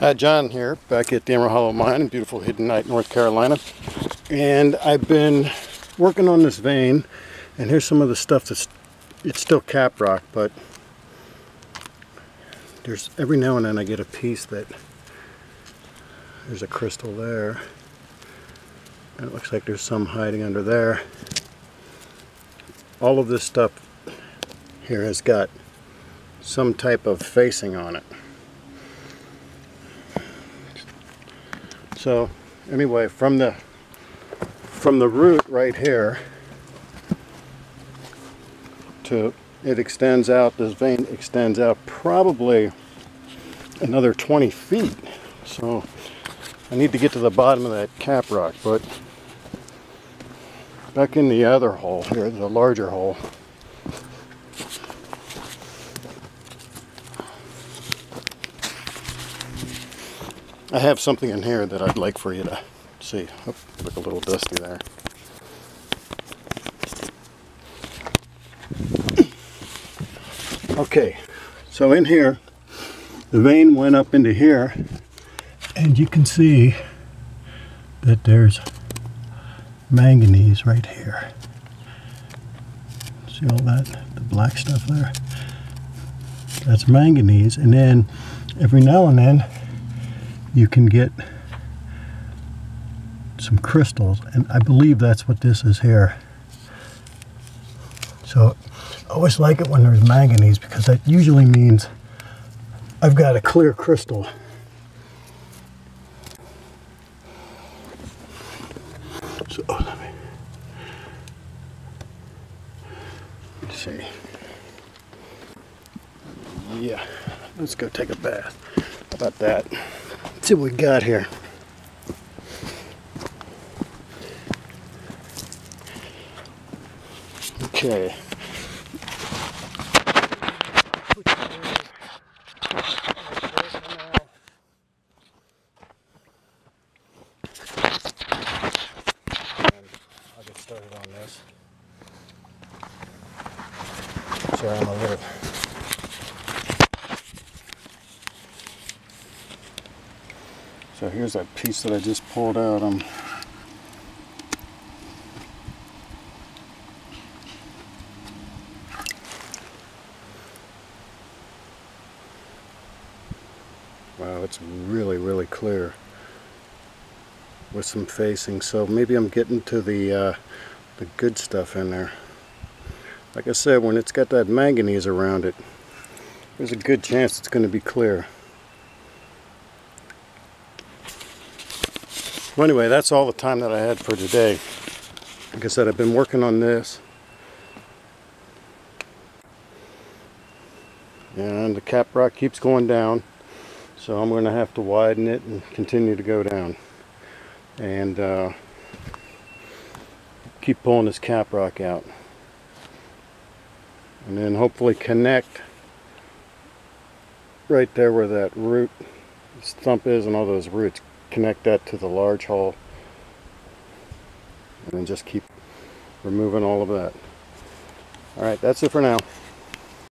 Hi, John here, back at the Emerald Hollow Mine in beautiful Hiddenite, North Carolina. And I've been working on this vein, and here's some of the stuff that's, it's still cap rock, but there's, every now and then I get a piece that, there's a crystal there, and it looks like there's some hiding under there. All of this stuff here has got some type of facing on it. So anyway, from the from the root right here to it extends out, this vein extends out probably another 20 feet. So I need to get to the bottom of that cap rock, but back in the other hole here, the larger hole, I have something in here that I'd like for you to see. Oh, look a little dusty there. Okay, so in here, the vein went up into here, and you can see that there's manganese right here. See all that, the black stuff there? That's manganese, and then every now and then you can get some crystals and I believe that's what this is here. So I always like it when there's manganese because that usually means I've got a clear crystal. So let me, see. Yeah let's go take a bath. How about that Let's see what we got here. Okay. Sorry, I'm a little So here's that piece that I just pulled out. Um, wow, it's really, really clear with some facing. So maybe I'm getting to the, uh, the good stuff in there. Like I said, when it's got that manganese around it, there's a good chance it's going to be clear. Well, anyway, that's all the time that I had for today. Like I said, I've been working on this. And the cap rock keeps going down. So I'm going to have to widen it and continue to go down. And uh, keep pulling this cap rock out. And then hopefully connect right there where that root stump is and all those roots connect that to the large hole and then just keep removing all of that. Alright, that's it for now.